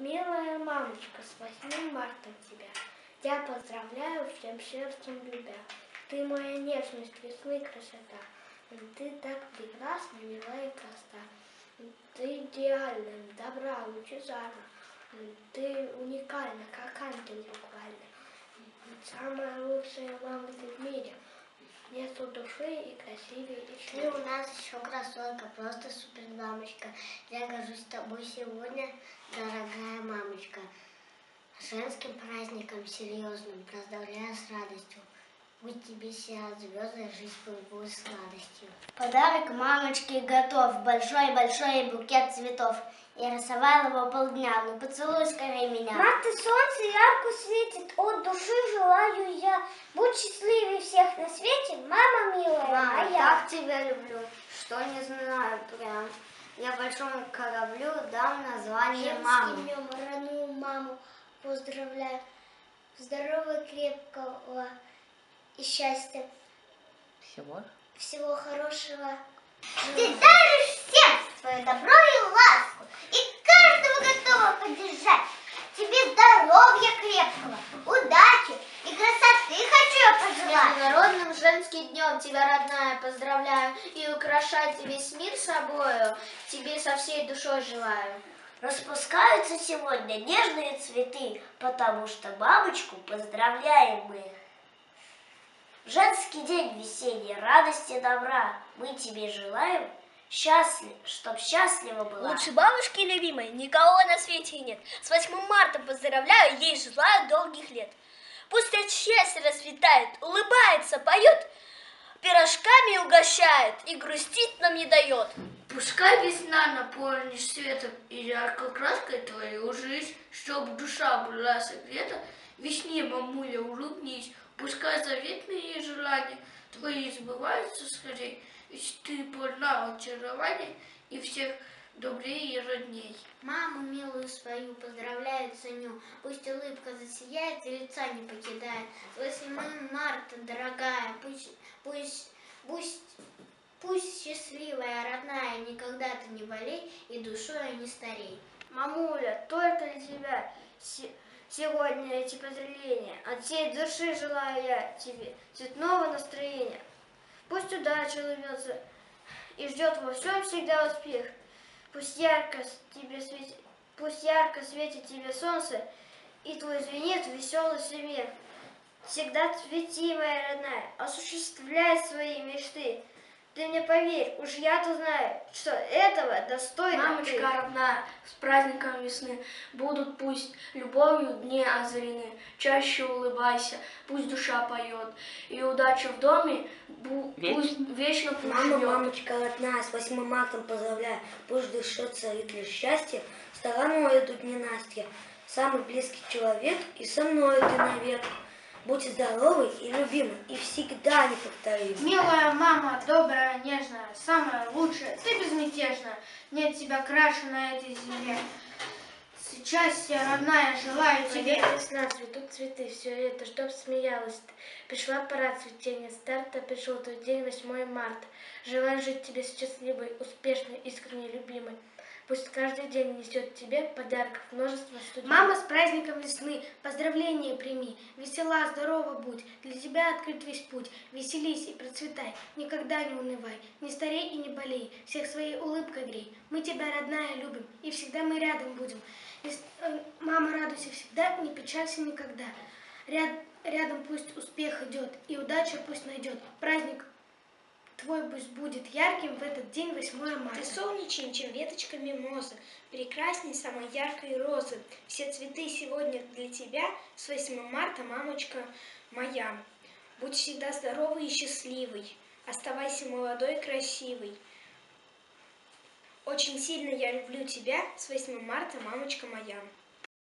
Милая мамочка, с 8 марта тебя. Я поздравляю всем сердцем любя. Ты моя нежность, весны красота. Ты так прекрасна, мила и проста. Ты идеальна, добра, лучезарна. Ты уникальна, как ангел буквально. Самая лучшая мама в мире. Нету души и красивее и Ты у нас еще красотка, просто супер дамочка. Я горжусь тобой сегодня, дорогая мамочка. С женским праздником серьезным, поздравляю с радостью. Будь тебе сият звезды, жизнь будет сладостью. Подарок мамочке готов, большой-большой букет цветов. Я рисовала его полдня, ну поцелуй скорее меня. Марта, солнце ярко светит, от души желаю я. Будь счастливее всех на свете, мама милая Мама, моя. так тебя люблю, что не знаю прям. Я большому кораблю дам название мама. днем родную маму поздравляю. Здорового, крепкого и счастья. Всего? Всего хорошего. Ты даришь всем свое добро и ласку, и каждого готова поддержать. Тебе здоровья крепкого, удачи и красоты хочу я пожелать. Международным женским днем тебя, родная, поздравляю и украшать весь мир собою. Тебе со всей душой желаю. Распускаются сегодня нежные цветы, потому что бабочку поздравляем мы. В женский день весенней радости и добра мы тебе желаем счастлив, чтоб счастлива была. Лучше бабушки любимой никого на свете нет. С 8 марта поздравляю, ей желаю долгих лет. Пусть от счастья расцветает, улыбается, поет, пирожками угощает и грустить нам не дает. Пускай весна наполнишь светом и яркой краской твою жизнь, чтоб душа была согрета, весне, мамуля, улыбнись, пускай заветные желания твои сбываются скорей, ведь ты полна очарования и всех добрее и родней. Маму милую свою поздравляю, ценю. Пусть улыбка засияет и лица не покидает. С 8 марта, дорогая, пусть, пусть, пусть, пусть счастливая, родная, никогда ты не болей и душой не старей. Мамуля, только для тебя се- сегодня эти поздравления. От всей души желаю я тебе цветного настроения. Пусть удача улыбнется и ждет во всем всегда успех. Пусть ярко тебе светит, пусть ярко светит тебе солнце, и твой звенит веселый смех. Всегда цвети, моя родная, осуществляй свои мечты. Ты мне поверь, уж я-то знаю, что этого достойна ты. Мамочка родная, с праздником весны, будут пусть любовью дни озарены, чаще улыбайся, пусть душа поет, и удача в доме бу- Вечно. пусть вечно пусть Мама, ждет. мамочка родная, с 8 марта поздравляю. Пусть душе царит лишь счастье, стороной идут ненастья. Самый близкий человек и со мной ты навек. Будь здоровый и любимый, и всегда неповторимый. Милая мама, добрая, нежная, самая лучшая, ты безмятежна, нет тебя краше на этой земле. Счастья, родная, желаю тебе. Тебе весна, цветут цветы, все это, чтоб смеялась ты. Пришла пора цветения, старта пришел тот день, 8 марта. Желаю жить тебе счастливой, успешной, искренней, любимой. Пусть каждый день несет тебе подарков множество судьбы. Мама, с праздником весны, поздравления прими, весела, здорова будь, для тебя открыт весь путь, веселись и процветай, никогда не унывай, не старей и не болей, всех своей улыбкой грей, мы тебя, родная, любим, и всегда мы рядом будем. Э, Мама, радуйся всегда, не печалься никогда, Ряд- рядом пусть успех идет, и удача пусть найдет, праздник твой пусть будет ярким в этот день 8 марта. Ты солнечнее, чем веточка мимозы, прекрасней самой яркой розы. Все цветы сегодня для тебя с 8 марта, мамочка моя. Будь всегда здоровый и счастливый, оставайся молодой и красивой. Очень сильно я люблю тебя с 8 марта, мамочка моя.